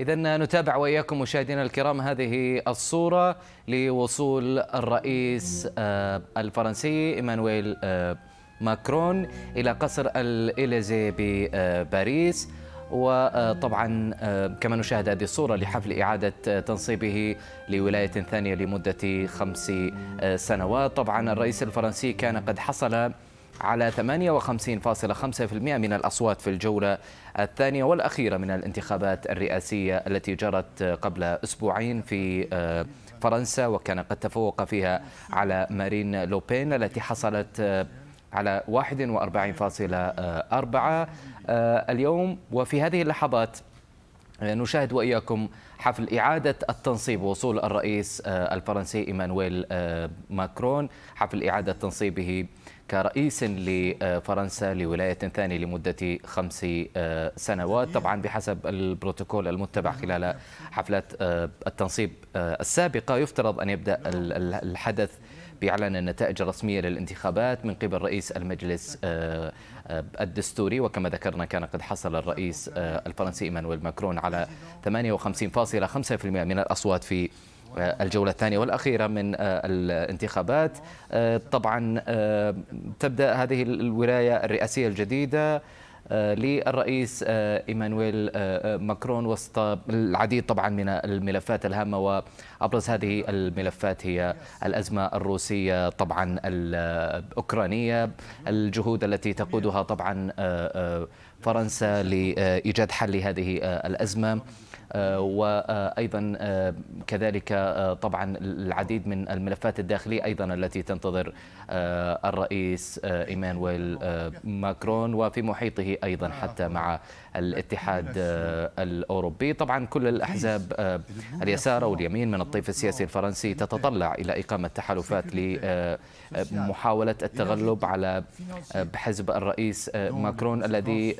إذا نتابع وإياكم مشاهدينا الكرام هذه الصورة لوصول الرئيس آه، الفرنسي إيمانويل آه، ماكرون إلى قصر الإليزي بباريس. وطبعا آه، كما نشاهد هذه الصورة لحفل إعادة تنصيبه لولاية ثانية لمدة خمس سنوات. طبعا الرئيس الفرنسي كان قد حصل على 58.5% من الأصوات في الجولة الثانية والأخيرة من الانتخابات الرئاسية التي جرت قبل أسبوعين في آه، فرنسا وكان قد تفوق فيها على مارين لوبين التي حصلت آه، على 41.4 آه، اليوم. وفي هذه اللحظات نشاهد وإياكم حفل إعادة التنصيب وصول الرئيس الفرنسي إيمانويل ماكرون. حفل إعادة تنصيبه كرئيس لفرنسا لولاية ثانية لمدة خمس آه، سنوات. طبعا بحسب البروتوكول المتبع خلال حفلات آه، التنصيب آه، السابقة. يفترض أن يبدأ الحدث بإعلان النتائج الرسمية للانتخابات من قبل رئيس المجلس الدستوري. وكما ذكرنا كان قد حصل الرئيس الفرنسي إيمانويل ماكرون على 58.5% من الأصوات في آه، الجولة الثانية والأخيرة من آه، الانتخابات. آه، طبعا تبدأ هذه الولاية الرئاسية الجديدة. للرئيس إيمانويل ماكرون وسط العديد طبعا من الملفات الهامة وأبرز هذه الملفات هي الأزمة الروسية طبعا الأوكرانية الجهود التي تقودها طبعا فرنسا لإيجاد حل لهذه الأزمة. آه، وأيضا آه، كذلك آه، طبعا العديد من الملفات الداخلية أيضا التي تنتظر الرئيس إيمانويل ماكرون وفي محيطه أيضا حتى مع الاتحاد الأوروبي. طبعا كل الأحزاب اليسار واليمين من الطيف السياسي الفرنسي تتطلع إلى إقامة تحالفات لمحاوله التغلب على حزب الرئيس ماكرون الذي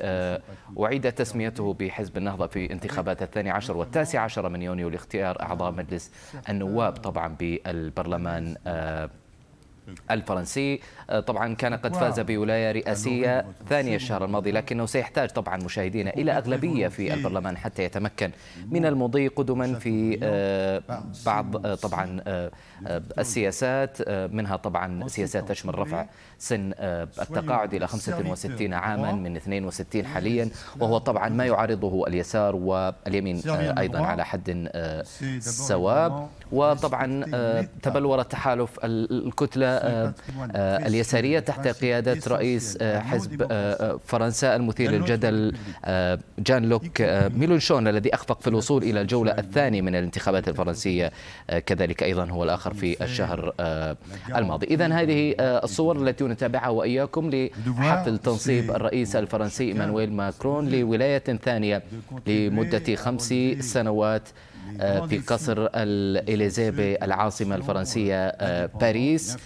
أعيد تسميته بحزب النهضة في انتخابات الثانية عشر والتاسع عشر من يونيو لاختيار أعضاء مجلس النواب طبعا بالبرلمان آه، الفرنسي. آه، طبعا كان قد فاز بولاية رئاسية ثانية الشهر الماضي لكنه سيحتاج طبعا مشاهدينا إلى أغلبية في البرلمان حتى يتمكن من المضي قدما في آه، بعض طبعا السياسات منها طبعا سياسات تشمل رفع سن التقاعد إلى 65 عاما من 62 حاليا وهو طبعا ما يعارضه اليسار واليمين أيضا على حد سواء وطبعا تبلور تحالف الكتلة اليسارية تحت قيادة رئيس حزب فرنسا المثير للجدل جان لوك ميلونشون الذي أخفق في الوصول إلى الجولة الثانية من الانتخابات الفرنسية كذلك أيضا هو الآخر في الشهر الماضي. إذا هذه الصور التي نتابعها وإياكم لحفل تنصيب الرئيس الفرنسي إيمانويل ماكرون لولاية ثانية لمدة خمس سنوات آه، في قصر الإليزي العاصمة الفرنسية آه، باريس.